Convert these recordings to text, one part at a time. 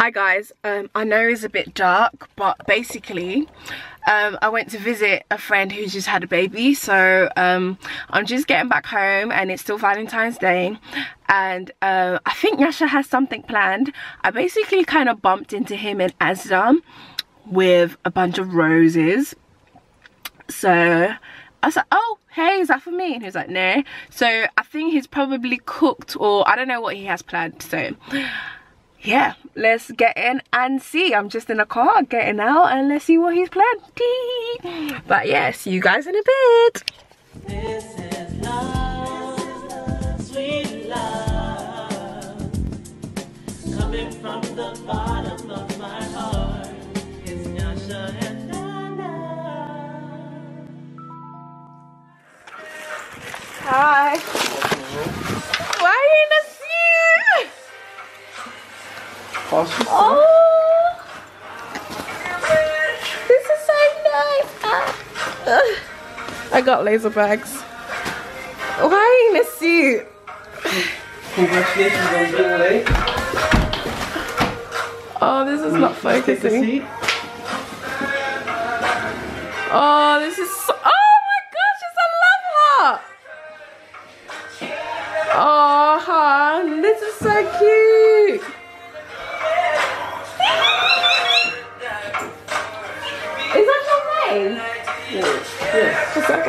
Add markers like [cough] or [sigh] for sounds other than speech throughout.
Hi guys, um, I know it's a bit dark, but basically um, I went to visit a friend who's just had a baby, so um, I'm just getting back home and it's still Valentine's Day and uh, I think Nyasha has something planned. I basically kind of bumped into him in Asda with a bunch of roses. So I was like, oh, hey, is that for me? And he was like, no. So I think he's probably cooked or I don't know what he has planned. So yeah let's get in and see. I'm just in a car getting out and let's see what he's planned but yeah see you guys in a bit. This is love, sweet love, coming from the bottom Oh, this is so nice. Ah. I got laser bags. Why are you in a suit? Congratulations on. Oh, this is not focusing. Oh, this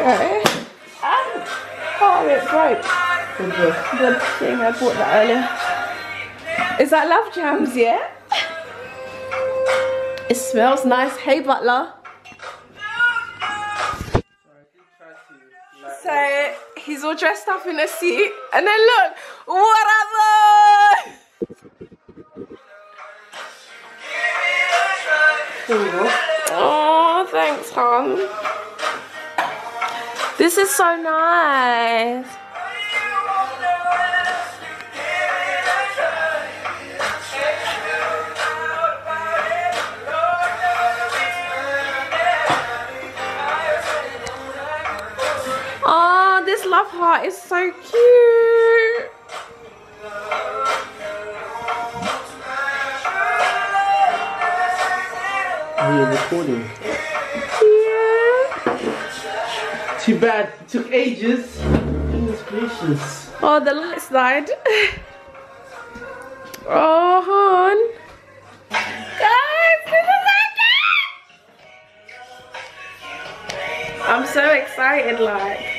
Okay. Um, oh, it's right. The thing, I bought that earlier. Is that Love Jams, yeah? It smells nice. Hey, butler. So, he's all dressed up in a suit. And then look, what whatever! Oh, thanks, hon. This is so nice. Oh, this love heart is so cute. Are you recording? Too bad. It took ages. Goodness gracious. Oh, the lights died. [laughs] oh, hon. Guys, this is I'm so excited, like.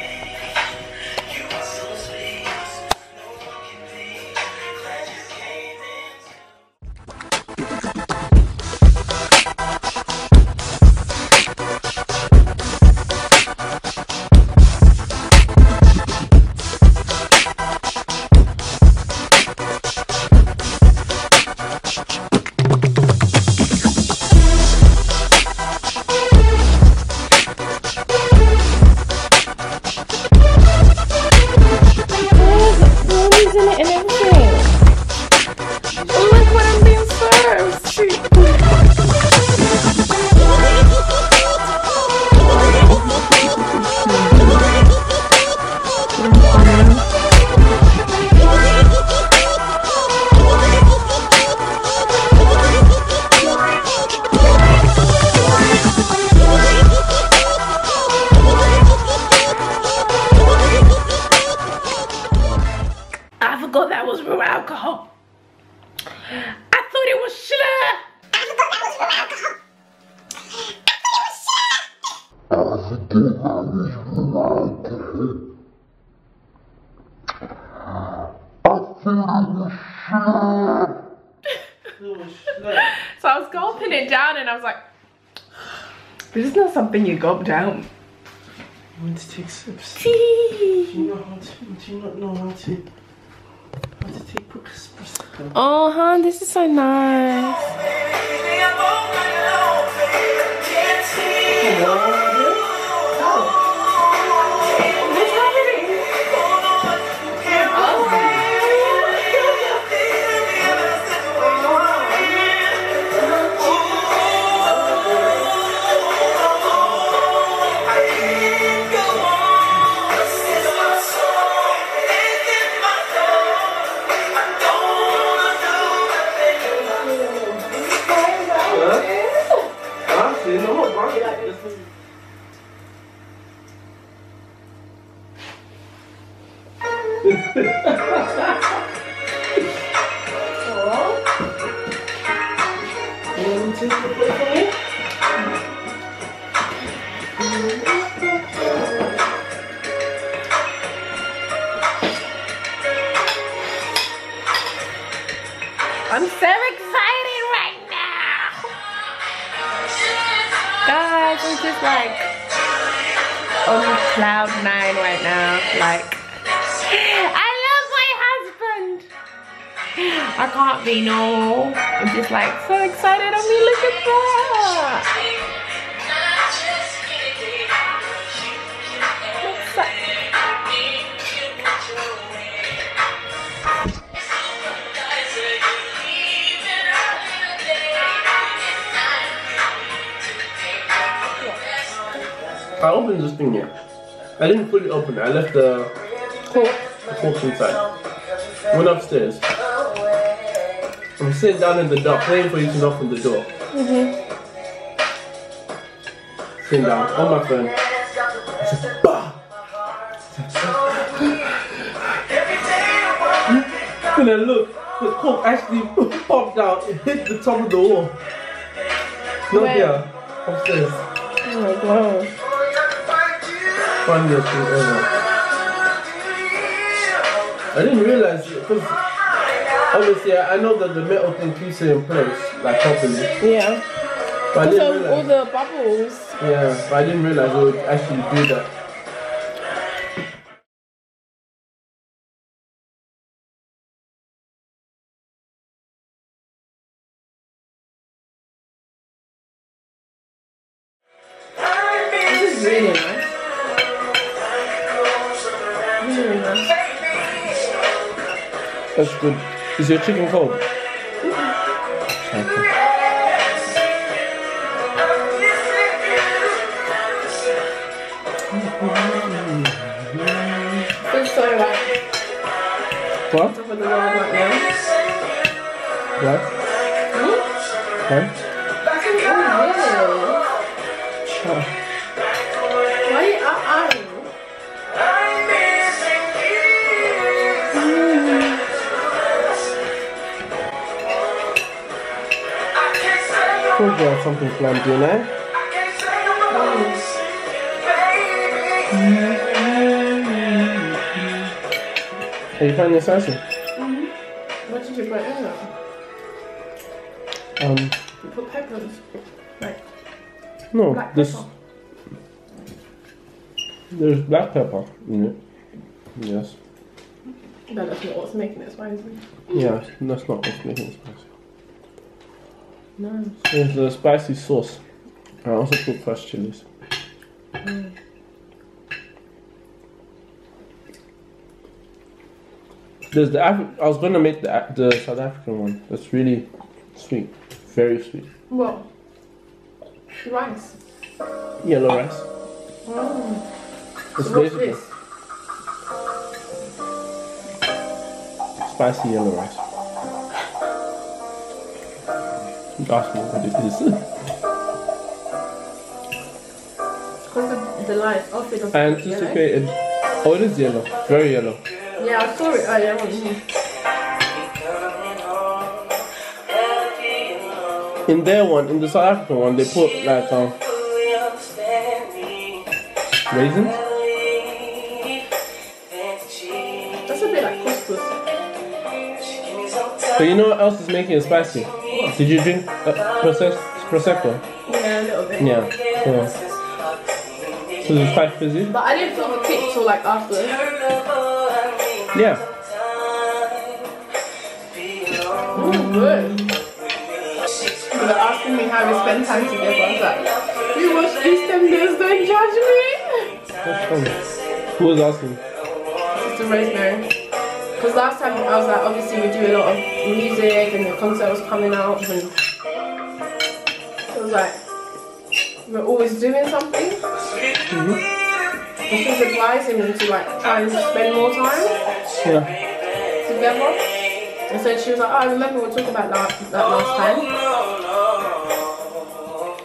[laughs] so I was gulping it down and I was like, this is not something you gulp down. I want to take sips. Tea. Do you know how to, do you not know how to, how to take Oh, hon, this is so nice. I'm so excited right now. Guys, I'm just like on cloud nine right now. Like, I can't be no. I'm just like so excited. I mean, look at that. I opened this thing here. I didn't fully open it. I left the cork, the cork inside. Went upstairs. I'm sitting down in the dark, waiting for you to knock on the door. Mhm. Sitting down on my phone. I said, bah! And I look, the cork actually popped out. It hit the top of the wall. Not Where? here, upstairs. Oh my god. funniest thing ever. I didn't realize it because obviously I know that the metal thing keeps it in place like properly, Yeah. but I Also, all the bubbles. Yeah, but I didn't realize it would actually do that. This is really nice. Really nice. That's good. Is your chicken cold? Okay. Feels so What? top of the world right. What? Oh, Told you had something planned, didn't I? Are you finding it spicy? What did you put in it? Um, You put peppers. Like no. black this pepper. there's black pepper in it. Yes. That's not what's making it spicy. Yeah, that's not what's making it spicy. No. There's the spicy sauce. I also put fresh chilies. There's the Af- I was gonna make the the South African one. That's really sweet, very sweet. What? Rice. Yellow rice. Oh. It's what's this? spicy yellow rice. Me what it is. Because the, lights off it doesn't I look yellow. anticipated. Oh, it is yellow. Very yellow. Yeah, I saw it earlier on. In their one, in the South African one, they put like um, raisins. That's a bit like couscous. But you know what else is making it spicy? Did you drink uh, processed prosecco? Yeah, a little bit. Yeah. yeah. So it's quite fizzy. But I didn't feel the kick till like after. Yeah. Mm, good. They were asking me how we spend time together. I was like, we watch EastEnders, don't judge me. That's fun. Who was asking? Sister Rosemary. Because last time I was like, obviously we do a lot of music and the concert was coming out and so it was like, we're always doing something. And she was advising me to like try and spend more time Yeah. together. And so she was like, oh, I remember we were talking about that, that last time.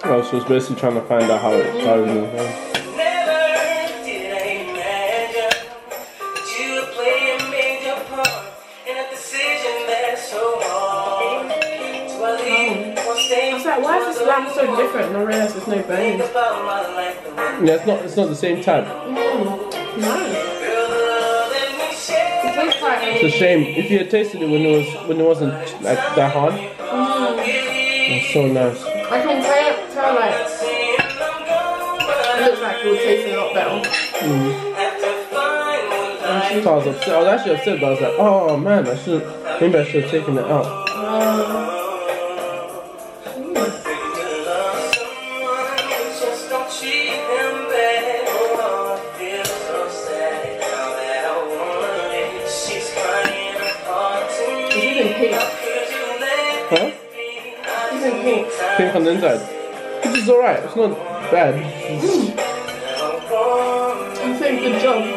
Oh, so it's basically trying to find out how it how it is. It's oh. like, why is this lamb so different? No, I realise there's no bones. Yeah, it's not. It's not the same type. Mm, no. It like it's a shame. If you had tasted it when it was when it wasn't like that hard, mm. it's so nice. I can tell, tell like it looks like it would taste a lot better. Mm. I was upset. I was actually upset, but I was like, oh man, I should. Maybe I should have taken it out. Um, it's even pink. Huh? Even pink. On the inside. Which is alright. It's not bad. I'm saying good job.